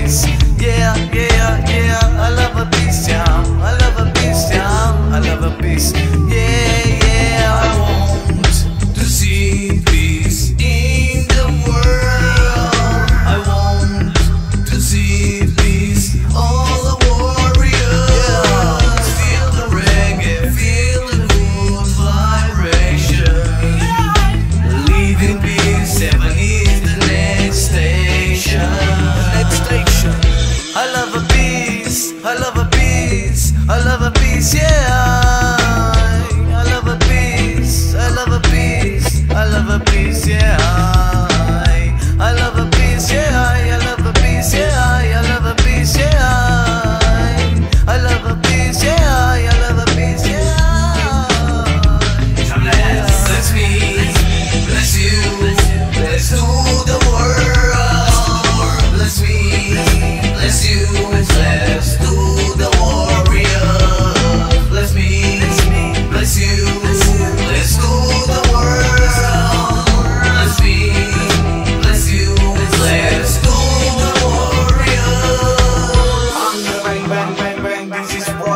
beast. Yeah, yeah, yeah. I love a beast, yeah. I love a beast, yeah. I love a beast. a love of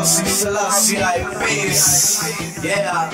Selassie, Selassie like this. Yeah.